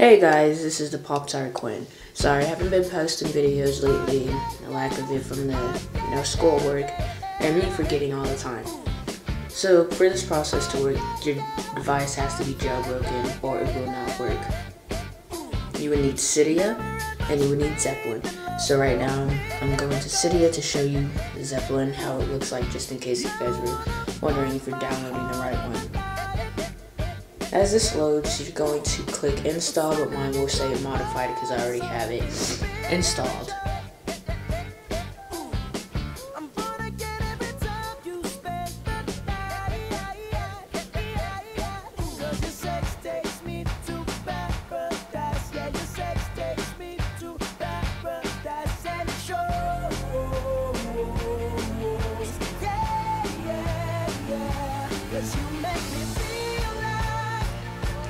Hey guys, this is the Pop Tart Queen. Sorry, I haven't been posting videos lately, the lack of it from the, you know, schoolwork, and me forgetting all the time. So, for this process to work, your device has to be jailbroken or it will not work. You would need Cydia, and you would need Zeppelin. So right now, I'm going to Cydia to show you Zeppelin, how it looks like, just in case you guys were wondering if you're downloading the right one. As this loads, you're going to click install, but mine will say modified because I already have it installed.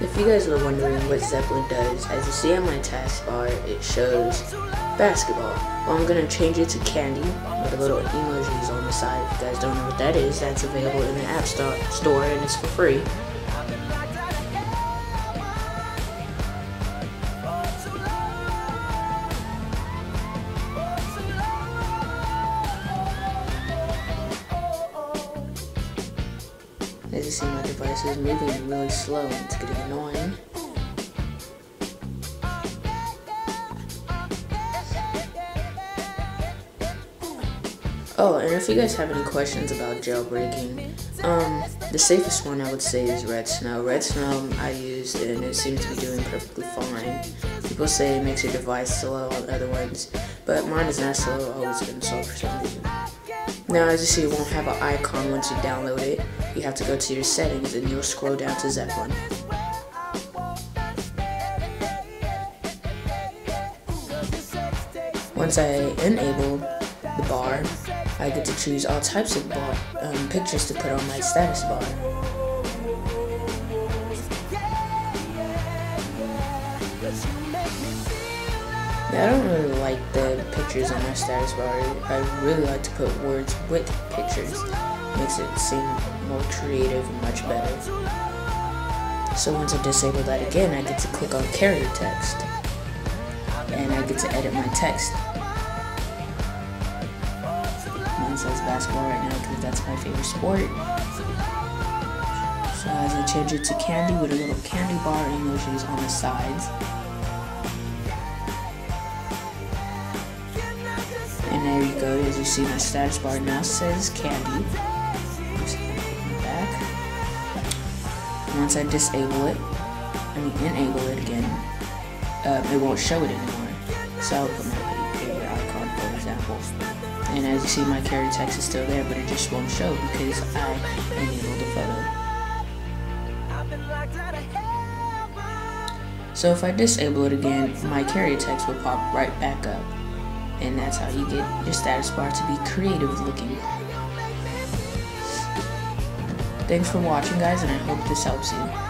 If you guys are wondering what Zeppelin does, as you see on my taskbar, it shows basketball. Well, I'm going to change it to candy with the little emojis on the side. If you guys don't know what that is, that's available in the App Store and it's for free. As you see, my device is moving really slow. and It's getting annoying. Oh, and if you guys have any questions about jailbreaking, um, the safest one I would say is Red Snow. Red Snow I used and it seems to be doing perfectly fine. People say it makes your device slow on other ones, but mine is not slow, always been slow for some reason. Now as you see, it won't have an icon once you download it. You have to go to your settings and you'll scroll down to Zeppelin. Once I enable the bar, I get to choose all types of bar, um, pictures to put on my status bar. Yeah, I don't really like the pictures on my status bar. I really like to put words with pictures. Makes it seem more creative and much better. So once I disable that again, I get to click on carrier text. And I get to edit my text. Mine says basketball right now because that's my favorite sport. So as I change it to candy with a little candy bar emojis on the sides. And there you go, as you see my status bar now says candy. Once I disable it, I mean enable it again, uh, it won't show it anymore. So I'll put my favorite icon for example. And as you see my carrier text is still there, but it just won't show because I enabled the photo. So if I disable it again, my carrier text will pop right back up. And that's how you get your status bar to be creative looking. Thanks for watching guys and I hope this helps you.